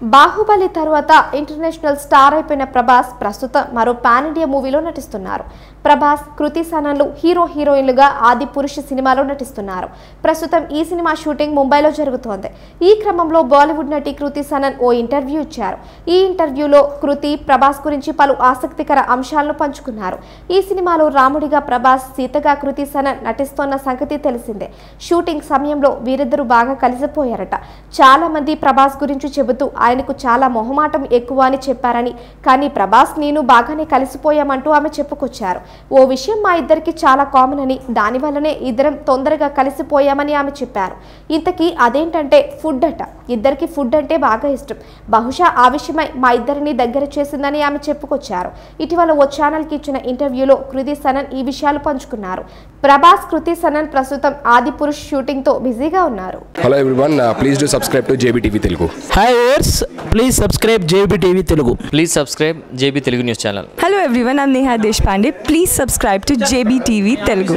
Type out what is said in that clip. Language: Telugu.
బాహుబలి తర్వాత ఇంటర్నేషనల్ స్టార్ అయిపోయిన ప్రభాస్ ప్రస్తుతం మరో పాన్ ఇండియా మూవీలో నటిస్తున్నారు. ప్రభాస్ కృతి సనన్లు హీరో హీరోయిన్లుగా ఆది పురుష సినిమాలో నటిస్తున్నారు. ప్రస్తుతం ఈ సినిమా షూటింగ్ ముంబైలో జరుగుతోంది. ఈ క్రమంలో బాలీవుడ్ నటి కృతి సనన్ ఓ ఇంటర్వ్యూ ఇచ్చారు. ఈ ఇంటర్వ్యూలో కృతి ప్రభాస్ గురించి పలు ఆసక్తికర అంశాలను పంచుకున్నారు. ఈ సినిమాలో రాముడిగా ప్రభాస్ సీతగా కృతి సనన్ నటిస్తోన్న సంగతి తెలిసిందే. షూటింగ్ సమయంలో వీరిద్దరూ బాగా కలిసిపోయారట. చాలా మంది ప్రభాస్ గురించి చెబుతూ ఆయనకు చాలా మొహమాటం ఎక్కువ అని చెప్పారని. కానీ ప్రభాస్ నేను బాగానే కలిసిపోయామంటూ ఆమె చెప్పుకొచ్చారు. ఓ విషయం మా ఇద్దరికి చాలా కామన్ అని. దానివల్లనే ఇద్దరం తొందరగా కలిసిపోయామని ఆమె చెప్పారు. ఇంతకీ అదేంటంటే ఫుడ్ అట. ఇద్దరికి ఫుడ్ అంటే బాగా ఇష్టం. బహుశా ఆ విషయమై మా ఇద్దరిని దగ్గర చేసిందని ఆమె చెప్పుకొచ్చారు. ఇటీవల ఓ ఛానల్కి ఇచ్చిన ఇంటర్వ్యూలో కృతి సనన్ ఈ విషయాలు పంచుకున్నారు. ప్రభాస్ కృతి సనన్ ప్రస్తుతం ఆది పురుష్ షూటింగ్తో బిజీగా ఉన్నారు. Hello everyone please do subscribe to JB TV Telugu hi ఓర్స్ please subscribe JB TV Telugu please subscribe JB Telugu news channel hello everyone Neha Deshpande please subscribe to JB TV Telugu